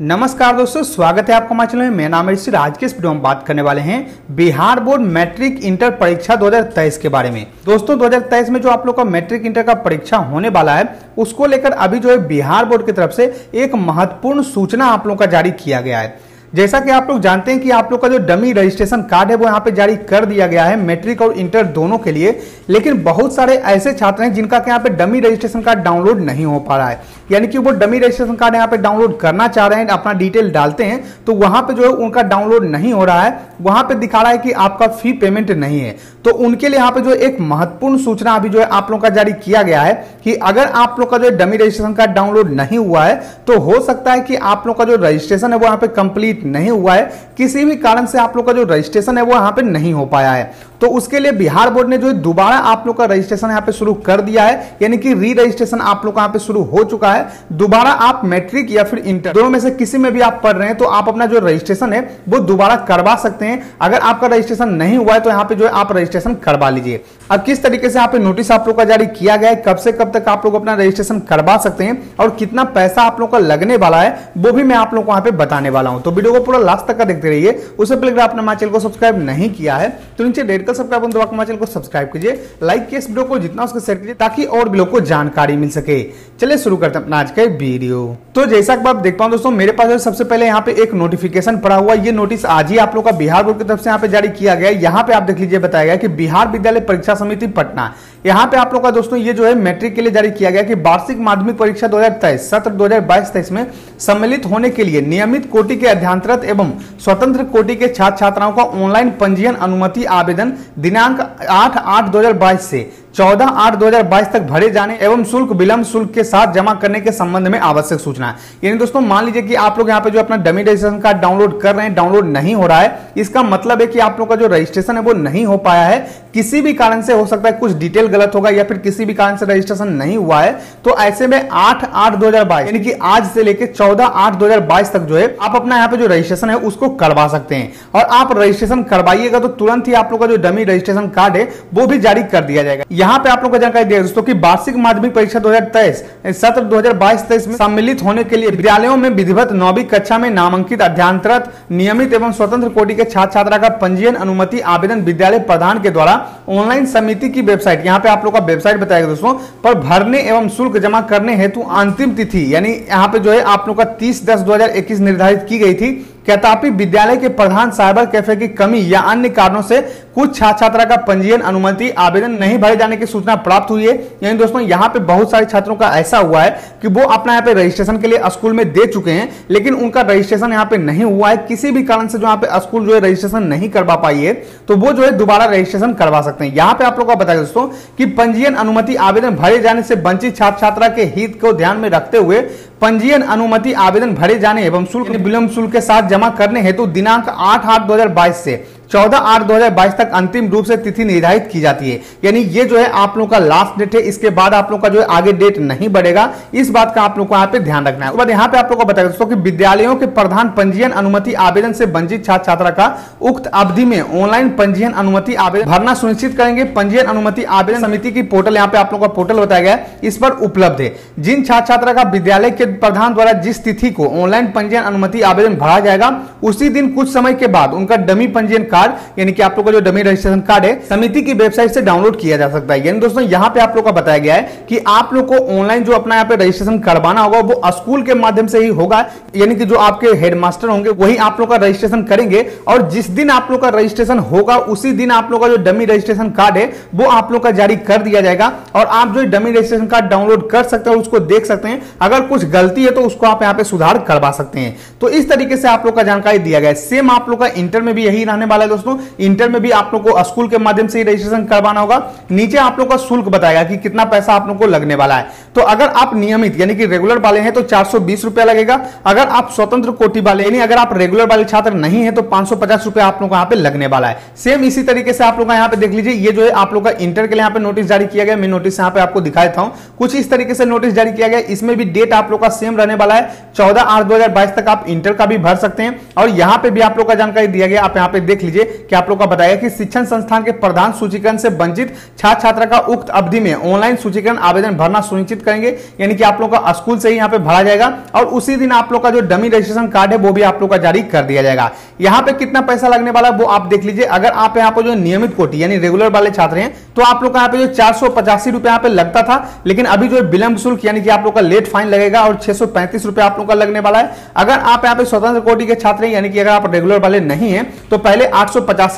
नमस्कार दोस्तों, स्वागत है आपका हमारे चैनल में। मेरा नाम है ऋषि आज के इस में बात करने वाले हैं बिहार बोर्ड मैट्रिक इंटर परीक्षा 2023 के बारे में। दोस्तों 2023 में जो आप लोग का मैट्रिक इंटर का परीक्षा होने वाला है, उसको लेकर अभी जो है बिहार बोर्ड की तरफ़ से एक महत्वपूर्ण सूचना आप लोगों का जारी किया गया है। जैसा कि आप लोग जानते हैं कि आप लोग का जो डमी रजिस्ट्रेशन कार्ड है, वो यहाँ पे जारी कर दिया गया है, मैट्रिक और इंटर दोनों के लिए। लेकिन बहुत सारे ऐसे छात्र हैं जिनका यहाँ पे डमी रजिस्ट्रेशन कार्ड डाउनलोड नहीं हो पा रहा है। यानी कि वो डमी रजिस्ट्रेशन कार्ड यहाँ पे डाउनलोड करना चाह रहे हैं, अपना डिटेल डालते हैं तो वहाँ पे जो है उनका डाउनलोड नहीं हो रहा है। वहाँ पे दिखा रहा है कि आपका फ़ी पेमेंट नहीं है। तो उनके लिए यहाँ पे जो एक महत्वपूर्ण सूचना अभी जो है आप लोग का जारी किया गया है कि अगर आप लोग का जो डमी रजिस्ट्रेशन कार्ड डाउनलोड नहीं हुआ है तो हो सकता है कि आप लोग का जो रजिस्ट्रेशन है वो यहाँ पे कंप्लीट नहीं हुआ है। किसी भी कारण से आप लोग का जो रजिस्ट्रेशन है वो यहाँ पे नहीं हो पाया है। तो उसके लिए बिहार बोर्ड ने जो दोबारा आप लोग का रजिस्ट्रेशन यहाँ पे शुरू कर दिया है, यानी कि री रजिस्ट्रेशन आप लोग का यहाँ पे शुरू हो चुका है। दोबारा आप मैट्रिक या फिर इंटर दोनों में से किसी में भी आप पढ़ रहे हैं तो आप अपना जो रजिस्ट्रेशन है, वो दोबारा करवा सकते हैं। अगर आपका रजिस्ट्रेशन नहीं हुआ है तो यहाँ पे जो है आप रजिस्ट्रेशन करवा लीजिए। अब किस तरीके से यहाँ पे नोटिस आप लोग का जारी किया गया है, कब से कब तक आप लोग अपना रजिस्ट्रेशन करवा सकते हैं, और कितना पैसा आप लोग का लगने वाला है, वो भी मैं आप लोग को यहाँ पे बताने वाला हूँ। तो वीडियो को पूरा लास्ट तक का देखते रहिए। उससे पहले अगर आपने हमारे चैनल को सब्सक्राइब नहीं किया है तो नीचे रेड कलर सब्सक्राइब दबा हमारे चैनल को सब्सक्राइब कीजिए, लाइक किए इस वीडियो को जितना उसको शेयर कीजिए, ताकि और भी लोग को जानकारी मिल सके। चलिए शुरू करते हैं अपना आज का वीडियो। तो जैसा कि आप देख पाओ दोस्तों, मेरे पास सबसे पहले यहाँ पे एक नोटिफिकेशन पड़ा हुआ ये नोटिस आज ही आप लोग का बिहार बोर्ड की तरफ़ से यहाँ पे जारी किया गया यहाँ पे आप देख लीजिए, बताया गया कि बिहार विद्यालय परीक्षा समिति पटना। यहाँ पे आप लोग का दोस्तों ये जो है मैट्रिक के लिए जारी किया गया कि वार्षिक माध्यमिक परीक्षा 2023 सत्र 2022-23 में सम्मिलित होने के लिए नियमित कोटि के अध्यांतरत एवं स्वतंत्र कोटि के छात्र छात्राओं का ऑनलाइन पंजीयन अनुमति आवेदन दिनांक आठ आठ दो से चौदह आठ दो हज़ार बाईस तक भरे जाने एवं शुल्क, विलंब शुल्क के साथ जमा करने के संबंध में आवश्यक सूचना यानी दोस्तों, मान लीजिए कि आप लोग यहाँ पे जो अपना डमी रजिस्ट्रेशन कार्ड डाउनलोड कर रहे हैं, डाउनलोड नहीं हो रहा है, इसका मतलब है कि आप लोग का जो रजिस्ट्रेशन है वो नहीं हो पाया है। किसी भी कारण से हो सकता है कुछ डिटेल गलत होगा या फिर किसी भी कारण से रजिस्ट्रेशन नहीं हुआ है। तो ऐसे में आठ आठ दो यानी कि आज से लेकर चौदह आठ दो तक जो है, आप अपना यहाँ पे जो रजिस्ट्रेशन है उसको करवा सकते हैं। और आप रजिस्ट्रेशन करवाइएगा तो तुरंत ही आप लोग का जो डमी रजिस्ट्रेशन कार्ड है, वो भी जारी कर दिया जाएगा। यहाँ पे आप लोग को जानकारी दिया दोस्तों, की वार्षिक माध्यमिक परीक्षा 2023 सत्र 2022-23 में सम्मिलित होने के लिए विद्यालयों में विधिवत नौवीं कक्षा में नामांकित अध्यांतरत नियमित एवं स्वतंत्र कोटि के छात्र छात्रा का पंजीयन अनुमति आवेदन विद्यालय प्रधान के द्वारा ऑनलाइन समिति की वेबसाइट, यहाँ पे आप लोग का वेबसाइट बताएगा दोस्तों, पर भरने एवं शुल्क जमा करने हेतु अंतिम तिथि, यानी यहाँ पे जो है आप लोग का तीस दस दो निर्धारित की गई थी तथापि विद्यालय के प्रधान साइबर कैफ़े की कमी या अन्य कारणों से कुछ छात्र छात्रा का पंजीयन अनुमति, आवेदन नहीं भरे जाने की सूचना प्राप्त हुई है। यानी दोस्तों, यहाँ पे बहुत सारे छात्रों का ऐसा हुआ है कि वो अपना यहाँ पे रजिस्ट्रेशन के लिए स्कूल में दे चुके हैं, लेकिन उनका रजिस्ट्रेशन यहाँ पे नहीं हुआ है। किसी भी कारण से जो यहाँ पे स्कूल जो है रजिस्ट्रेशन नहीं करवा पाई है तो वो जो है दोबारा रजिस्ट्रेशन करवा सकते हैं। यहाँ पे आप लोग को बताया दोस्तों की पंजीयन अनुमति, आवेदन भरे जाने से वंचित छात्र छात्रा के हित को ध्यान में रखते हुए पंजीयन अनुमति आवेदन भरे जाने एवं शुल्क विलम्ब शुल्क के साथ जमा करने हेतु दिनांक आठ आठ दो से चौदह आठ दो हज़ार बाईस तक अंतिम रूप से तिथि निर्धारित की जाती है। यानी ये जो है आप लोग का लास्ट डेट है। इसके बाद आप लोग का जो है आगे डेट नहीं बढ़ेगा। इस बात का आप लोग को यहाँ पे ध्यान रखना है। बाद यहाँ पे आप लोग को बताया दोस्तों कि विद्यालयों के प्रधान पंजीयन अनुमति आवेदन से वंचित छात्र छात्रा का उक्त अवधि में ऑनलाइन पंजीयन अनुमति आवेदन भरना सुनिश्चित करेंगे। पंजीयन अनुमति आवेदन समिति की पोर्टल यहाँ पे आप लोग का पोर्टल बताया गया इस पर उपलब्ध है। जिन छात्र छात्रा का विद्यालय के प्रधान द्वारा जिस तिथि को ऑनलाइन पंजीयन अनुमति आवेदन भरा जाएगा, उसी दिन कुछ समय के बाद उनका डमी पंजीयन कार्ड कार्ड, यानी कि आप लोग का जो डमी रजिस्ट्रेशन कार्ड है, समिति की वेबसाइट से डाउनलोड किया जा सकता है। यानी दोस्तों, यहाँ पे आप लोग का बताया गया है कि आप लोग को ऑनलाइन जो अपना यहाँ पे रजिस्ट्रेशन करवाना होगा, वो स्कूल के माध्यम से ही होगा। यानी कि जो आपके हेडमास्टर होंगे, वही आप लोग का रजिस्ट्रेशन करेंगे और जिस दिन आप लोग का रजिस्ट्रेशन होगा, उसी दिन आप लोग का जो डमी रजिस्ट्रेशन कार्ड है, वो आप लोग का जारी कर दिया जाएगा और आप जो डमी रजिस्ट्रेशन कार्ड डाउनलोड कर सकते हैं उसको देख सकते हैं। अगर कुछ गलती है तो उसको आप यहाँ पे सुधार करवा सकते हैं। तो इस तरीके से आप लोग का जानकारी दिया गया है। सेम आप लोग का इंटर में भी यही रहने वाला दोस्तों इंटर में भी आप लोग को स्कूल के माध्यम से रजिस्ट्रेशन करवाना होगा। नीचे आप लोग का शुल्क बताएगा कि कितना पैसा आप लोग को लगने वाला है। तो अगर आप नियमित, यानी कि रेगुलर वाले हैं तो चार सौ बीस रुपया लगेगा। अगर आप स्वतंत्र कोटि वाले, यानी अगर आप रेगुलर वाले छात्र नहीं है तो पाँच रुपया आप लोग यहाँ पे लगने वाला है। सेम इसी तरीके से आप लोग यहाँ पे देख लीजिए, ये जो है आप लोग का इंटर के लिए यहाँ पे नोटिस जारी किया गया। मैं नोटिस यहाँ पे आपको दिखा देता हूँ। कुछ इस तरीके से नोटिस जारी किया गया। इसमें भी डेट आप लोग का सेम रहने वाला है। चौदह आठ दो तक आप इंटर का भी भर सकते हैं। और यहाँ पे भी आप लोग का जानकारी दिया गया। आप यहाँ पे देख लीजिए लीजिए कि आप लोग का बताया कि शिक्षण संस्थान के प्रधान सूचीकरण से वंचित छात्र छात्रा का उक्त अवधि में ऑनलाइन सूचीकरण आवेदन भरना सुनिश्चित करेंगे, यानी कि आप लोग का स्कूल से ही यहाँ पे भरा जाएगा और उसी दिन आप लोग का जो डमी रजिस्ट्रेशन कार्ड है, वो भी आप लोग का जारी कर दिया जाएगा। यहाँ पे कितना पैसा लगने वाला वो आप देख लीजिए। अगर आप यहाँ पे जो नियमित कोटि, यानी रेगुलर वाले छात्र हैं तो आप लोग का यहाँ पे जो चार सौ पे लगता था, लेकिन अभी जो विलंब शुल्क, यानी कि आप लोग का लेट फाइन लगेगा और छह सौ आप लोग का लगने वाला है। अगर आप यहाँ पे स्वतंत्र कोटि के छात्र हैं, यानी कि अगर आप रेगुलर वाले नहीं है तो पहले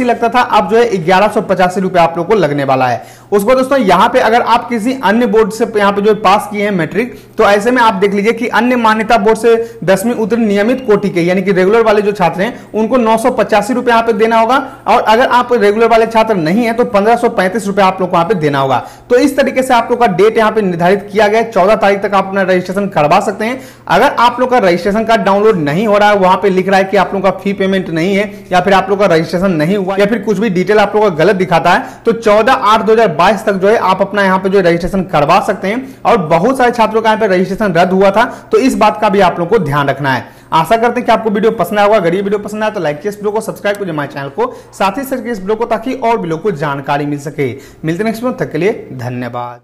लगता था, अब जो है ग्यारह रुपए आप लोग को लगने वाला है। उसको दोस्तों, यहाँ पे अगर आप किसी अन्य बोर्ड से यहाँ पे जो पास किए हैं मैट्रिक तो ऐसे में आप देख लीजिए कि अन्य मान्यता बोर्ड से दसवीं उत्तीर्ण नियमित कोटि के, यानी कि रेगुलर वाले जो छात्र हैं, उनको नौ सौ पचासी रुपए यहाँ पे देना होगा, और अगर आप रेगुलर वाले छात्र नहीं है तो पंद्रह रुपए आप लोग को यहाँ पे देना होगा। तो इस तरीके से आप लोग का डेट यहाँ पे निर्धारित किया गया चौदह तारीख तक आप अपना रजिस्ट्रेशन करवा सकते हैं। अगर आप लोग का रजिस्ट्रेशन कार्ड डाउनलोड नहीं हो रहा है, वहाँ पे लिख रहा है कि आप लोग का फ़ी पेमेंट नहीं है, या फिर आप लोग का रजिस्ट्रेशन नहीं हुआ या फिर कुछ भी डिटेल आप लोग का गलत दिखाता है तो चौदह आठ दो तक जो है आप अपना यहाँ पे जो रजिस्ट्रेशन करवा सकते हैं। और बहुत सारे छात्रों का यहाँ पे रजिस्ट्रेशन रद्द हुआ था तो इस बात का भी आप लोग को ध्यान रखना है। आशा करते हैं कि आपको वीडियो पसंद आएगा अगर ये वीडियो पसंद आया तो लाइक इस वीडियो को सब्सक्राइब कीजिए हमारे चैनल को, साथ ही साथ इस वीडियो को ताकि और भी लोग को जानकारी मिल सके। मिलते नेक्स्ट वीडियो तक के लिए धन्यवाद।